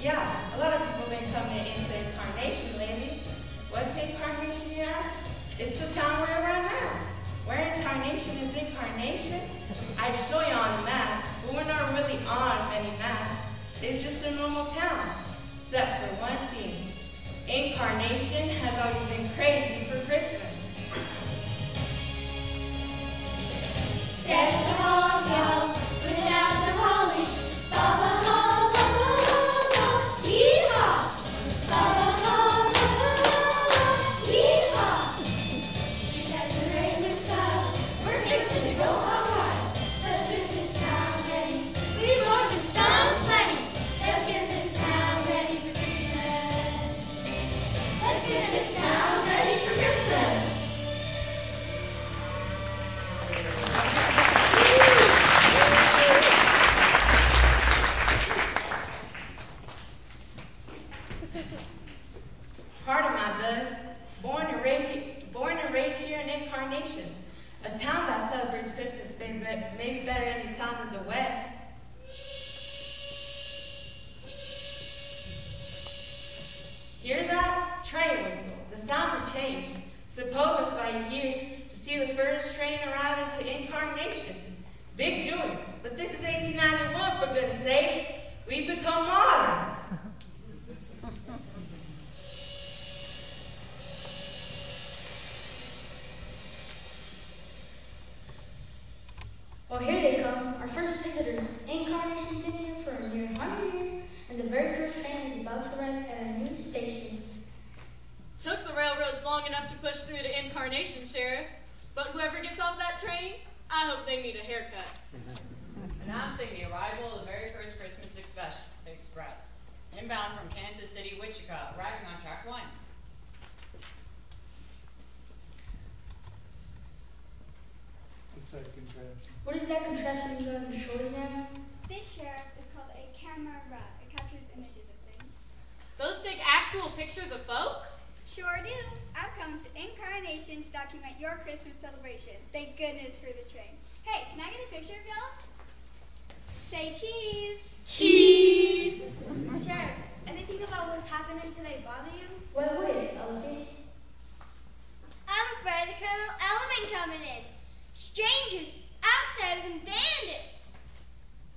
Yeah, a lot of people been coming into Incarnation lately. What's Incarnation, you ask? It's the town we're around now. Where Incarnation is Incarnation, I show you on the map, but we're not really on many maps. It's just a normal town, except for one thing. Incarnation has always been crazy for Christmas. Deck the What is that contraption you got on your shoulder? This sheriff is called a camera. It captures images of things. Those take actual pictures of folk? Sure do. I've come to Incarnation to document your Christmas celebration. Thank goodness for the train. Hey, can I get a picture of y'all? Say cheese. Cheese! Sheriff, anything about what's happening today bother you? Why would it, Elsie? I'm afraid of criminal element coming in. Strangers, outsiders, and bandits.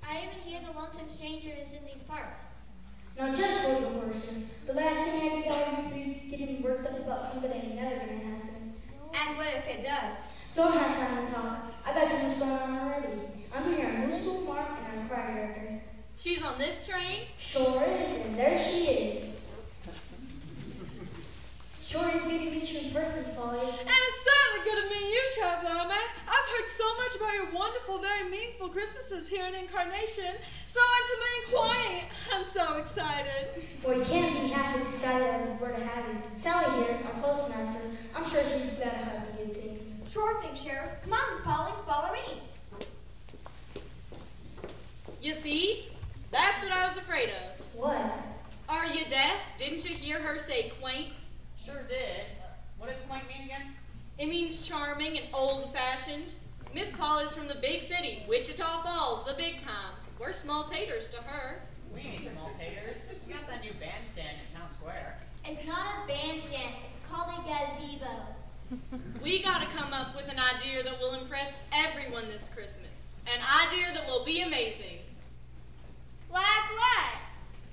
I even hear the lonesome stranger is in these parts. Now just hold your horses. The last thing I need all you three getting worked up about something that ain't never gonna happen. And what if it does? Don't have time to talk. I got too much going on already. I'm here on New School Farm and I'm choir director. She's on this train? Sure is, and there she is. Sure is good to meet you in person, Polly. And it's certainly good to meet you, Sheriff Laramie. I've heard so much about your wonderful, very meaningful Christmases here in Incarnation. So intimate and quiet. I'm so excited. Well, you can't be half as excited as we're to have you. Sally here, our postmaster, I'm sure she's glad to have you do things. Sure thing, Sheriff. Come on, Miss Polly, follow me. You see? That's what I was afraid of. What? Are you deaf? Didn't you hear her say quaint? Sure did. What does quaint mean again? It means charming and old fashioned. Miss Paul is from the big city, Wichita Falls, the big time. We're small taters to her. We ain't small taters. We got that new bandstand in town square. It's not a bandstand. It's called a gazebo. We gotta come up with an idea that will impress everyone this Christmas. An idea that will be amazing. Like what?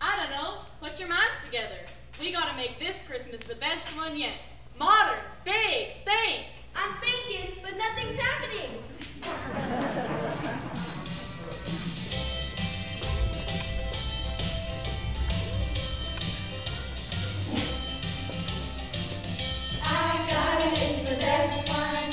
I don't know. Put your minds together. We gotta make this Christmas the best one yet. Modern, big, think. I'm thinking, but nothing's happening. I got it, it's the best one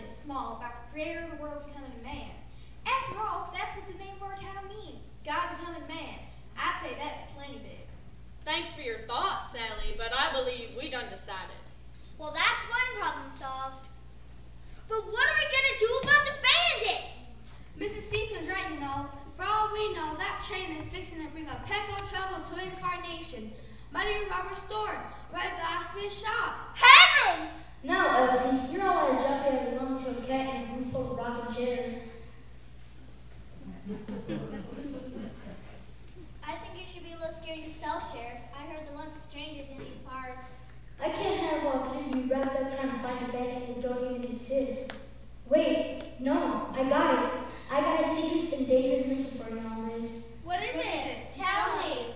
There is nothing small about the creator of the world becoming a man. After all, that's what the name of our town means. God becoming man. I'd say that's plenty big. Thanks for your thoughts, Sally, but I believe we done decided. Well, that's one problem solved. But what are we gonna do about the bandits? Mrs. Stevens right, you know. For all we know, that train is fixing to bring a peck of trouble to Incarnation. Might even rob our store, right blast his shop. Heavens! Now, uh, Elsie, you're all out of jumping as a long-tailed cat in a room full of rocking chairs. I think you should be a little scared yourself, Sheriff. I heard the lunch of strangers in these parts. I can't have all three of you wrapped up trying to find a bandit that don't even exist. Wait, no, I got it. I got a secret and dangerous mission for you all this. What is it? Tell me.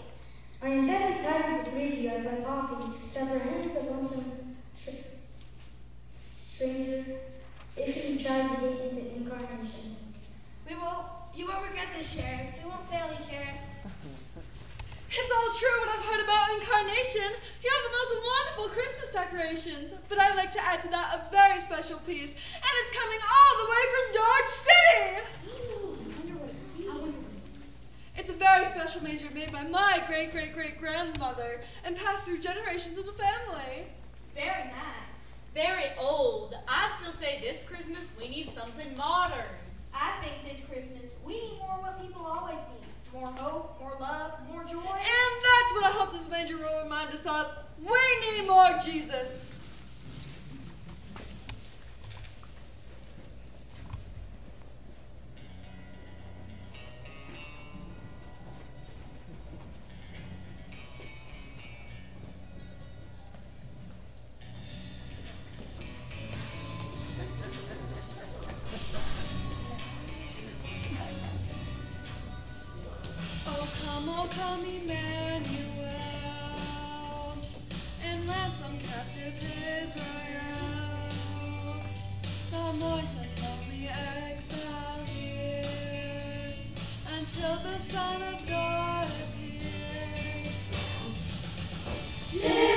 I am deputizing the three of you as my posse to apprehend the lonesome str- stranger if he tries to get into incarnation. We will. You won't regret this, Sheriff. We won't fail you, Sheriff. It's all true what I've heard about Incarnation. You have the most wonderful Christmas decorations. But I'd like to add to that a very special piece, and it's coming all the way from Dodge City. It's a very special manger made by my great great great grandmother and passed through generations of the family. Very nice. Very old. I still say this Christmas we need something modern. I think this Christmas we need more what people always need. More hope, more love, more joy. And that's what I hope this manger will remind us of. We need more Jesus. lords of lonely exile here until the Son of God appears. Yeah.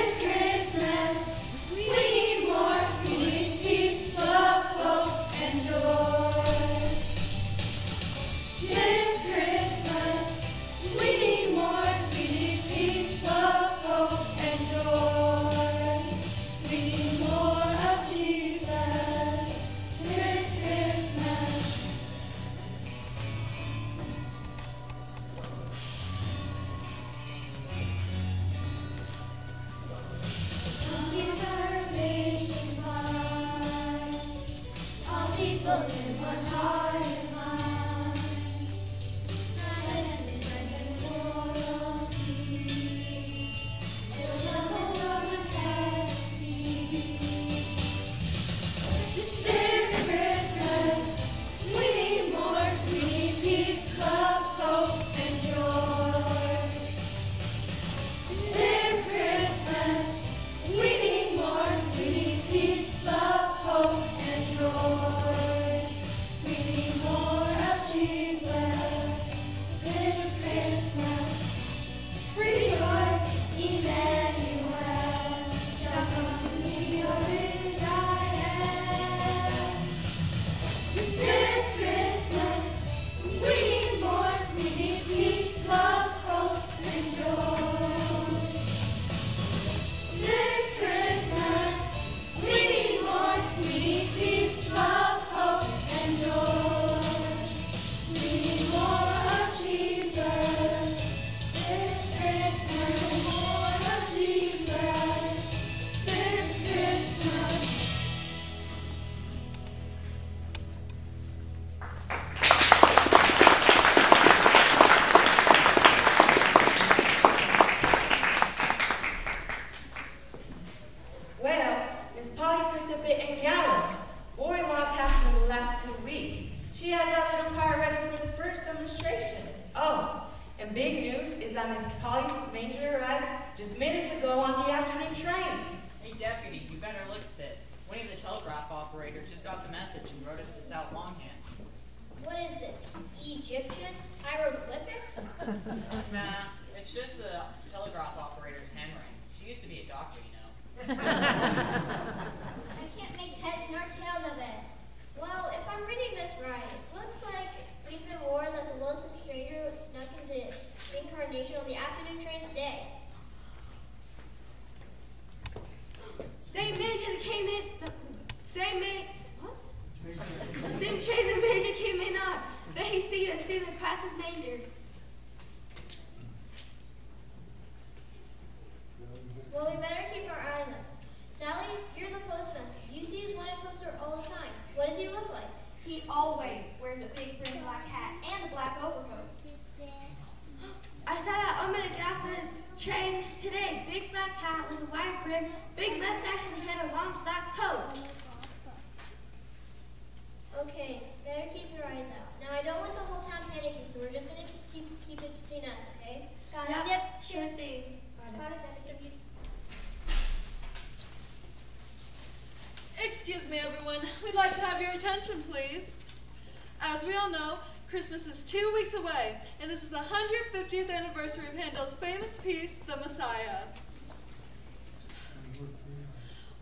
anniversary of Handel's famous piece, The Messiah.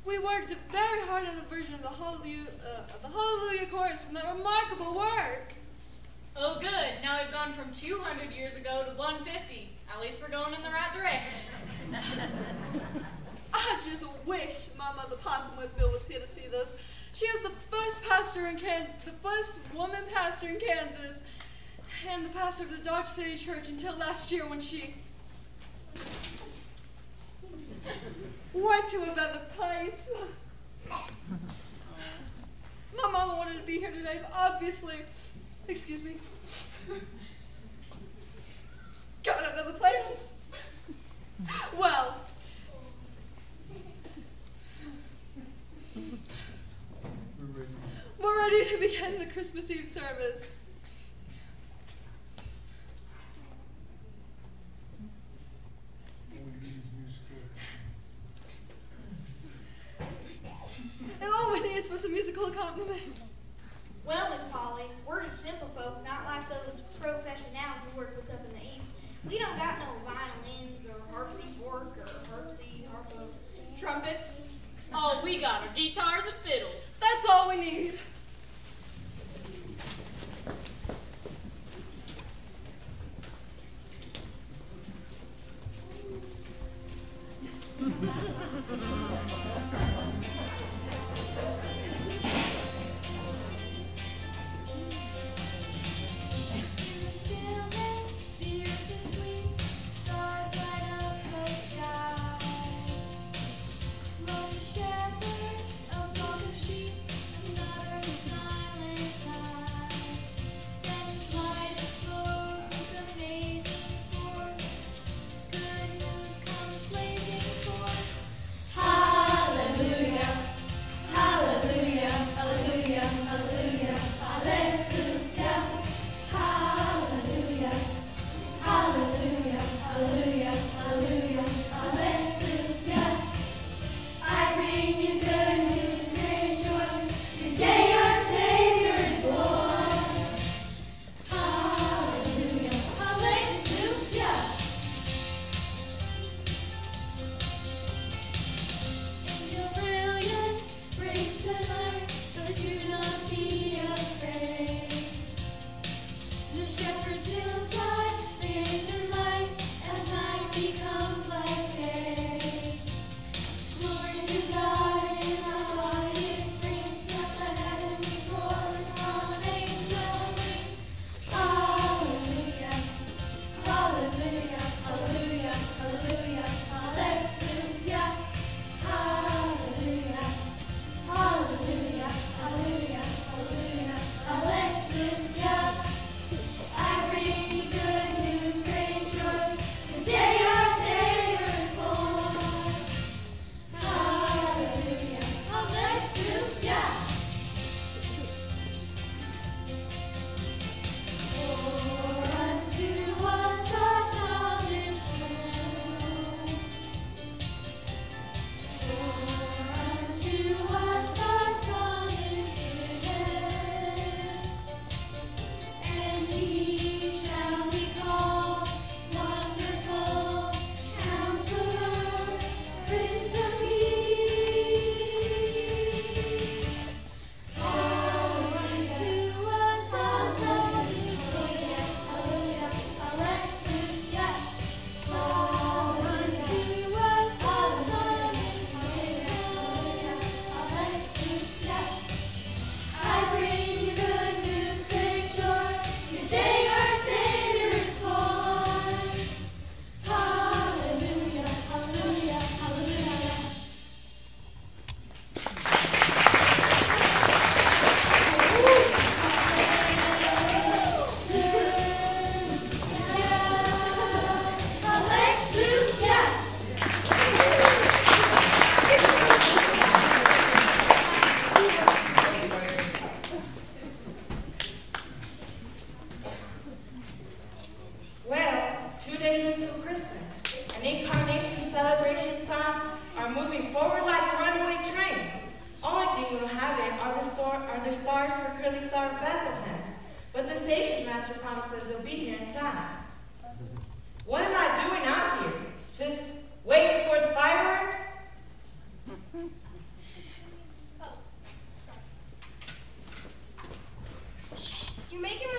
We worked very hard on a version of the Hallelujah, uh, of the Hallelujah chorus from that remarkable work. Oh, good. Now we've gone from 200 years ago to 150. At least we're going in the right direction. I just wish my mother Possum Whitfield was here to see this. She was the first pastor in Kansas, the first woman pastor in Kansas, and the pastor of the Dodge City Church until last year when she went to a bed of pies. My mama wanted to be here today, but obviously, excuse me, got out plans. well, we're ready to begin the Christmas Eve service. You're making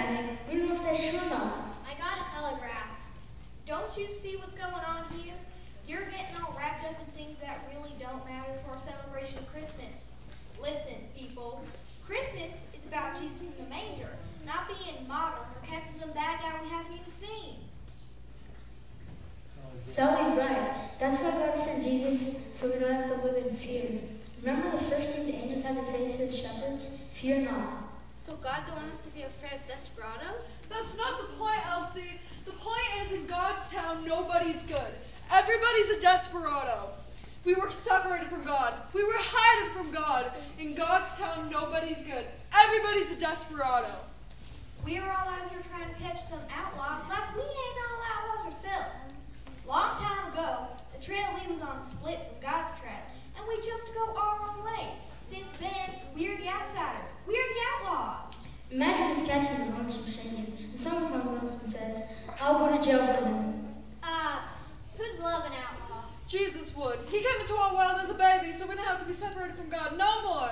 organic God the one us to be afraid of desperados? That's not the point, Elsie. The point is in God's town, nobody's good. Everybody's a desperado. We were separated from God. We were hiding from God. In God's town, nobody's good. Everybody's a desperado. We were all out here trying to catch some outlaw like we ain't all outlaws ourselves. Long time ago, the trail we was on split from God's trail, and we just go our own way. Since then, we are the outsiders. We are the outlaws. Matt is catching the lunch shaking, and someone of up and says, I'll go to jail for. Ah, uh, who'd love an outlaw? Jesus would. He came into our world as a baby, so we don't have to be separated from God no more.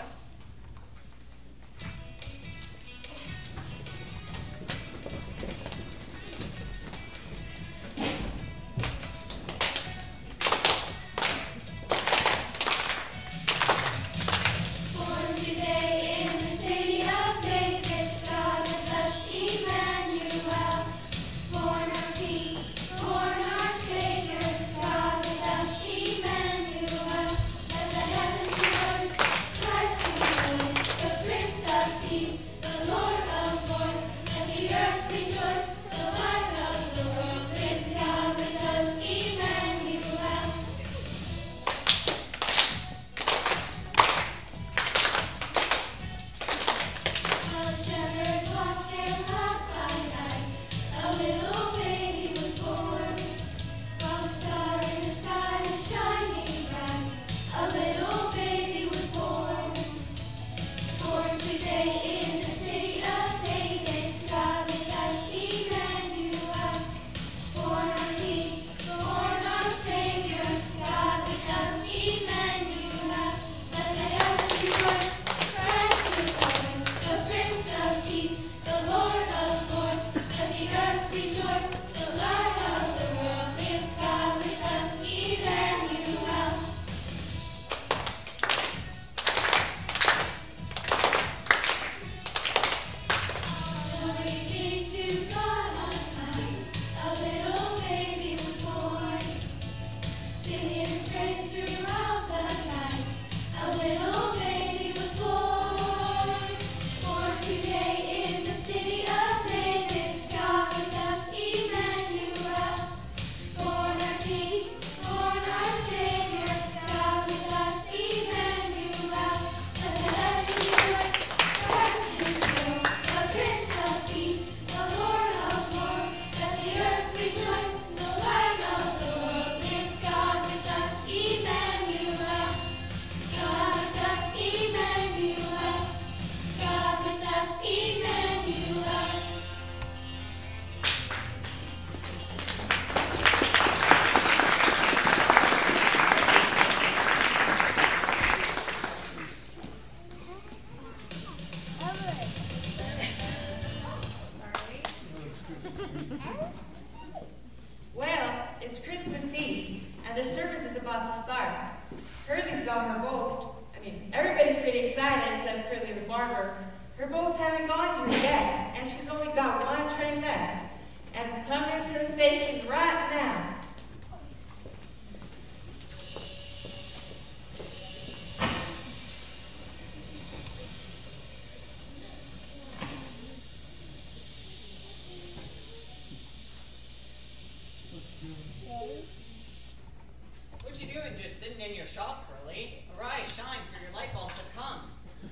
in your shop, Curly. Arise, shine, for your light bulbs have come.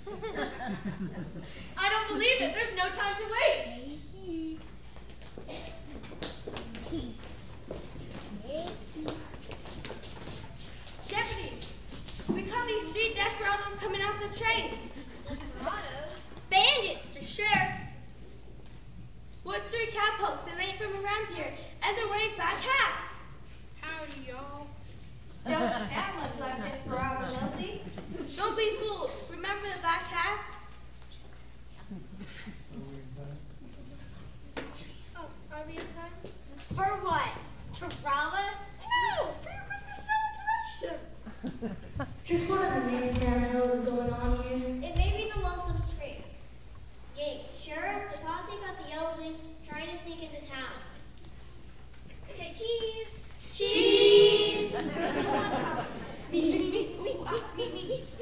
I don't believe it. There's no time to waste. Deputies, we caught these three desperados coming off the train. Desperados? Bandits, for sure. What's three cowpokes and they ain't from around here, and they're wearing black hats. Howdy, y'all. Don't sound much like Desperado, Chelsea. Don't be fooled. Remember the black hats? Oh, are we in time? For what? To rob us? No, for your Christmas celebration. Just what other names Santa Hill is going on here? It may be the Lonesome Street. Gate. Sheriff, the posse got the elderlies trying to sneak into town. Say cheese. Cheese. Bilmiyorum.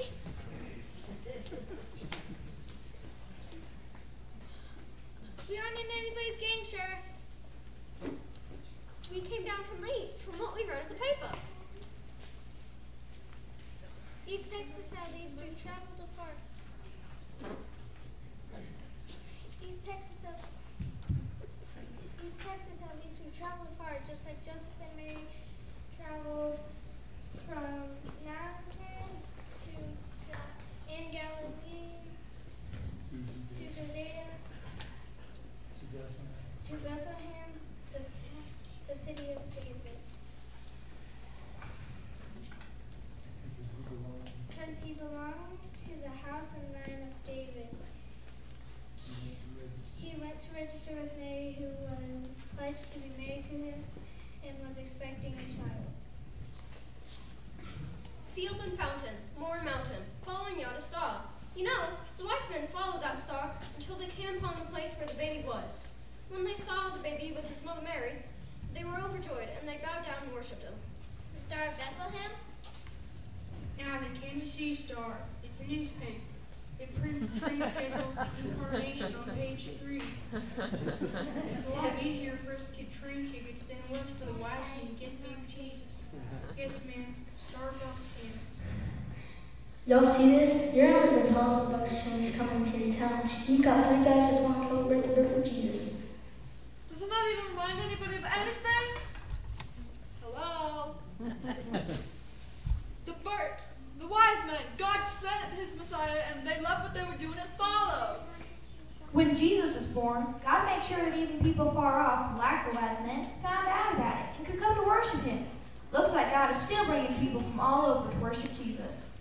From Nazareth to in Galilee to Judea to Bethlehem, the, the city of David. Because he belonged to the house and line of David. He went to register with Mary, who was pledged to be married to him and was expecting a child. Field and fountain, moor and mountain, following out a star. You know, the wise men followed that star until they came upon the place where the baby was. When they saw the baby with his mother Mary, they were overjoyed and they bowed down and worshipped him. The Star of Bethlehem? Now, the Kansas City Star. It's a newspaper. It printed train schedules incarnation on page three. It's a lot easier for us to get train tickets than it was for the wise men to get baby Jesus. Yes, ma'am. Star of Bethlehem. Y'all see this? Your Amazon tells about Shane's coming to your town. You got three guys just want to celebrate the birth of Jesus. Doesn't that even remind anybody of anything? Hello? the birth, the wise men, God sent his Messiah and they left what they were doing and followed. When Jesus was born, God made sure that even people far off, like the wise men, found out about it and could come to worship him. Looks like God is still bringing people from all over to worship Jesus.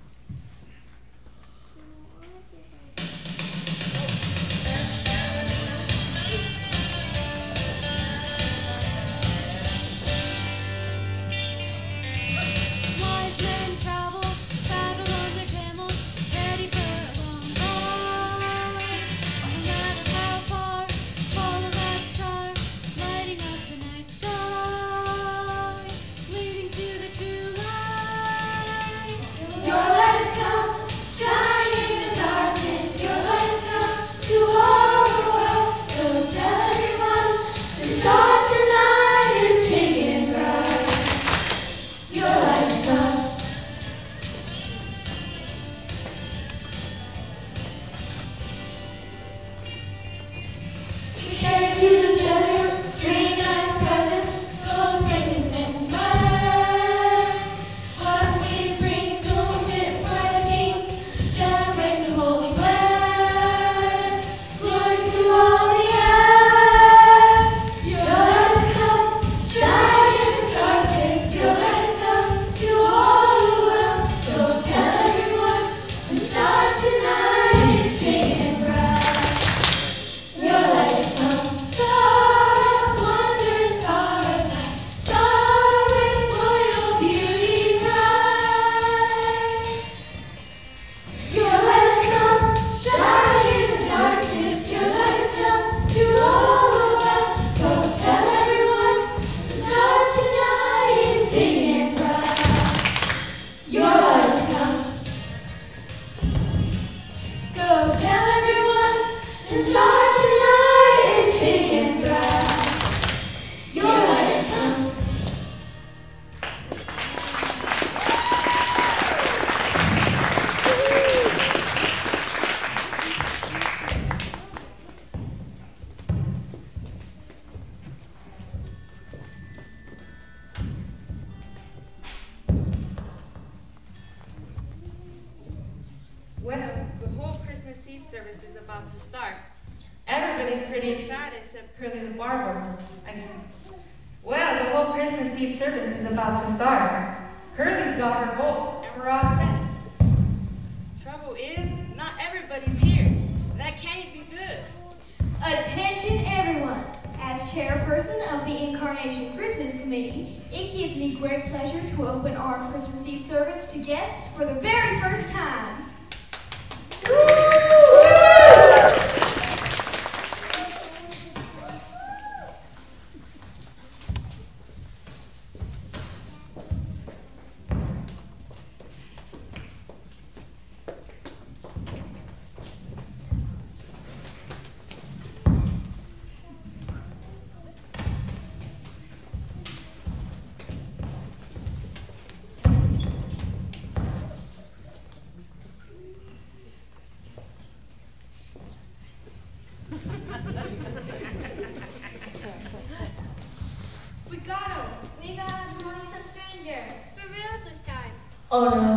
Oh no.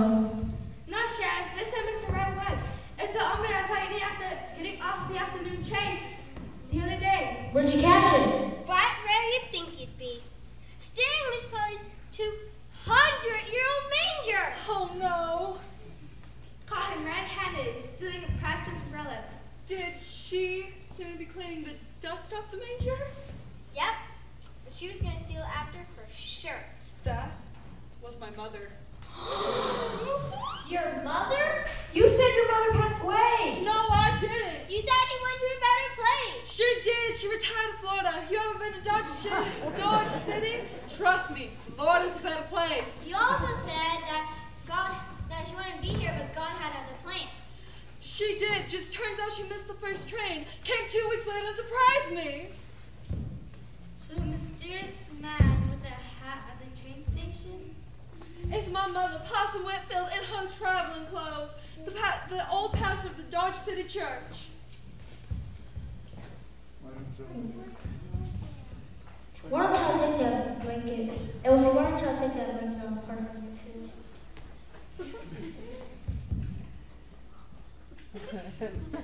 Why don't you take that blanket? Elsie, why don't you take that blanket on part of your shoes?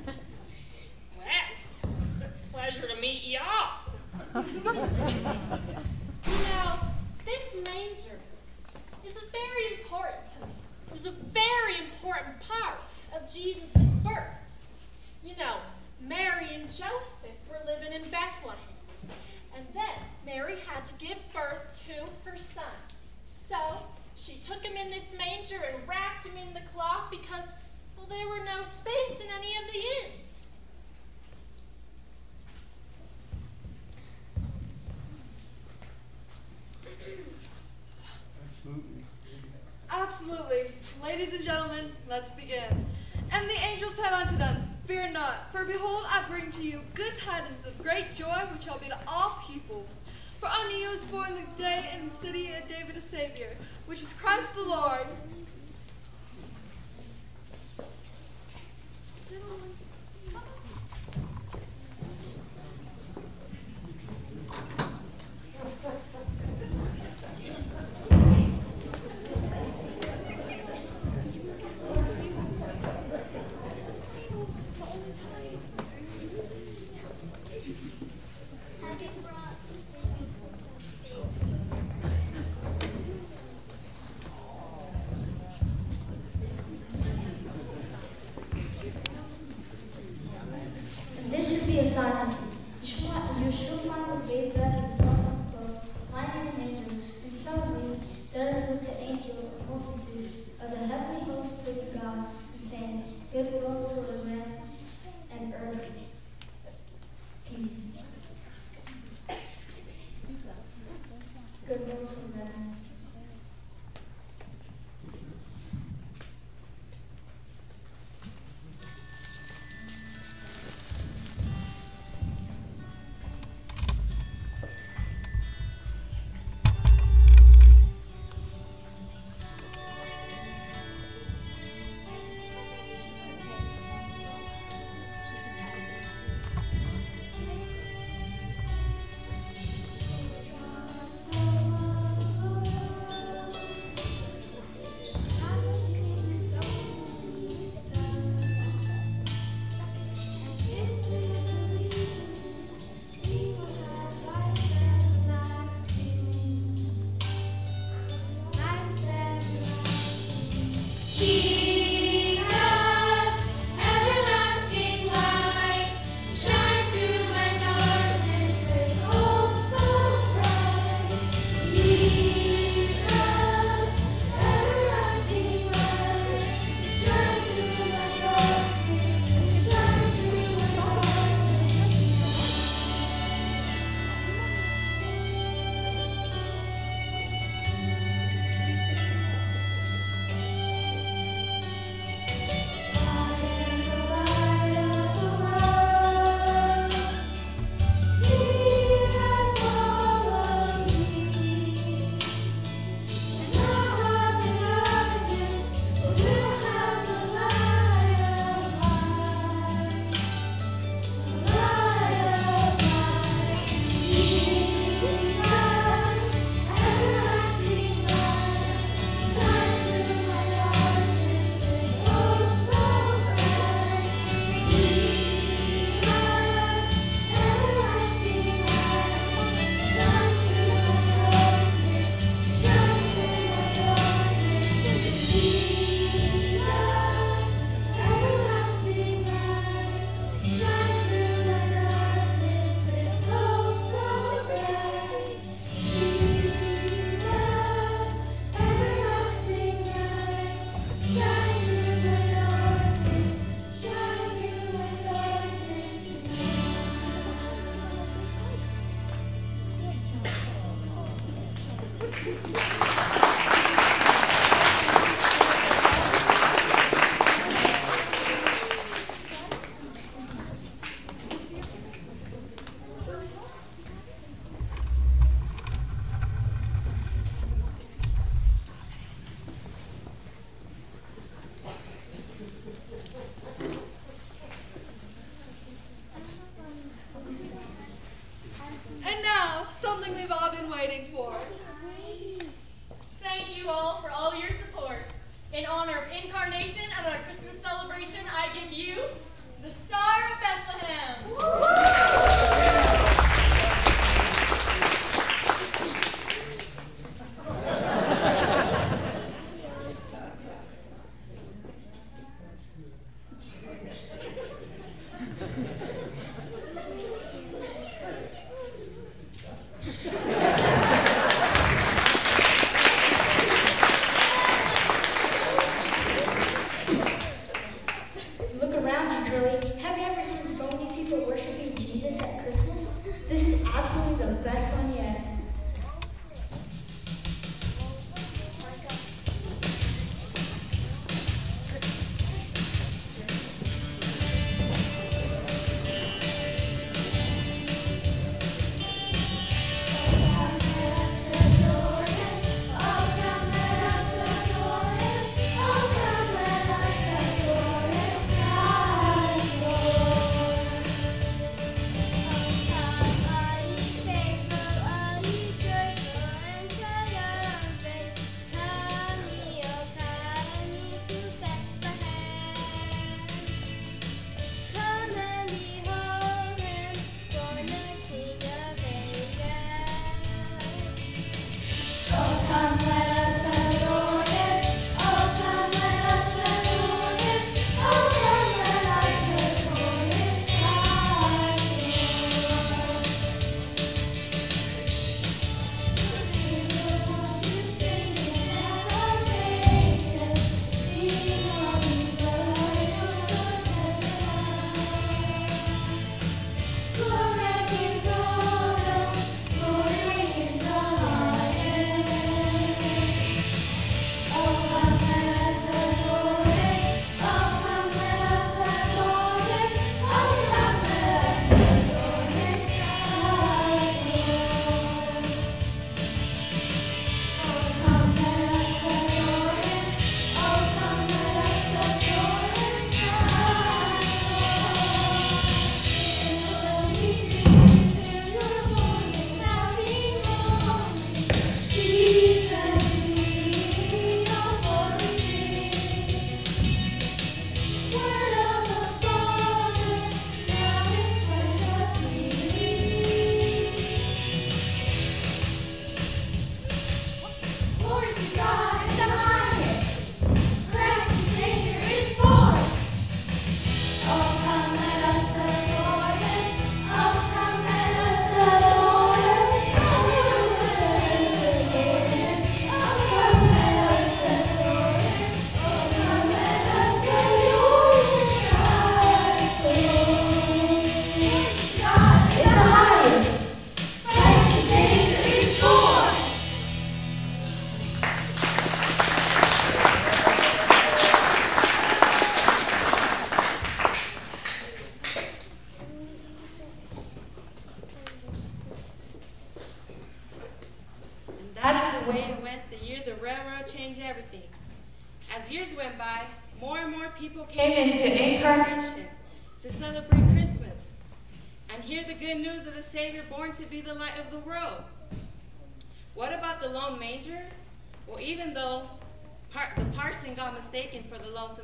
Obrigado.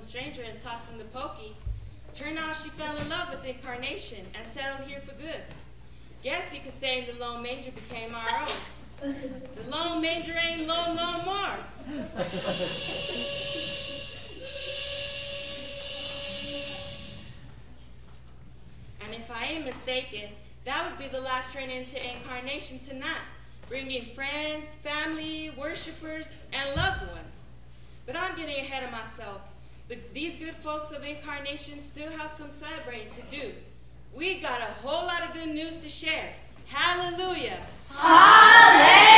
stranger and tossed him the pokey. Turned out she fell in love with incarnation and settled here for good. Guess you could say the lone manger became our own. The lone manger ain't lone no more. and if I ain't mistaken, that would be the last train into incarnation tonight, bringing friends, family, worshipers, and loved ones. But I'm getting ahead of myself. But these good folks of Incarnation still have some celebrating to do. We got a whole lot of good news to share. Hallelujah! Hallelujah!